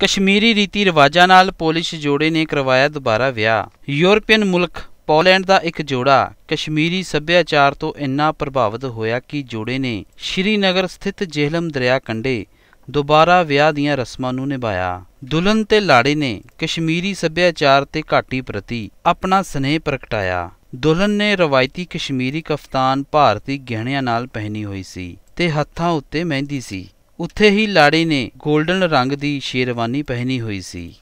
ਕਸ਼ਮੀਰੀ ਰੀਤੀ ਰਿਵਾਜਾਂ ਨਾਲ ਪੋਲਿਸ਼ ਜੋੜੇ ਨੇ ਕਰਵਾਇਆ ਦੁਬਾਰਾ ਵਿਆਹ। ਯੂਰਪੀਅਨ ਮੁਲਕ ਪੋਲੈਂਡ ਦਾ ਇੱਕ ਜੋੜਾ ਕਸ਼ਮੀਰੀ ਸੱਭਿਆਚਾਰ ਤੋਂ ਇੰਨਾ ਪ੍ਰਭਾਵਿਤ ਹੋਇਆ ਕਿ ਜੋੜੇ ਨੇ ਸ਼੍ਰੀਨਗਰ ਸਥਿਤ ਜੇਹਲਮ ਦਰਿਆ ਕੰਢੇ ਦੁਬਾਰਾ ਵਿਆਹ ਦੀਆਂ ਰਸਮਾਂ ਨੂੰ ਨਿਭਾਇਆ। ਦੁਲਹਨ ਤੇ ਲਾੜੇ ਨੇ ਕਸ਼ਮੀਰੀ ਸੱਭਿਆਚਾਰ ਤੇ ਘਾਟੀ ਪ੍ਰਤੀ ਆਪਣਾ ਸਨੇਹ ਪ੍ਰਗਟਾਇਆ। ਦੁਲਹਨ ਨੇ ਰਵਾਇਤੀ ਕਸ਼ਮੀਰੀ ਕਫਤਾਨ ਭਾਰਤੀ ਗਹਿਣਿਆਂ ਨਾਲ ਪਹਿਨੀ ਹੋਈ ਸੀ ਤੇ ਹੱਥਾਂ ਉੱਤੇ ਮਹਿੰਦੀ ਸੀ। ਉੱਥੇ ਹੀ ਲਾੜੀ ਨੇ 골ਡਨ ਰੰਗ ਦੀ ਸ਼ੇਰਵਾਨੀ ਪਹਿਨੀ ਹੋਈ ਸੀ।